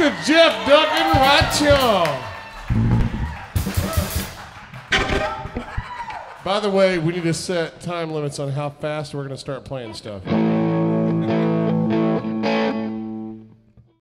Mr. Jeff Duncan Rothschild. By the way, we need to set time limits on how fast we're going to start playing stuff.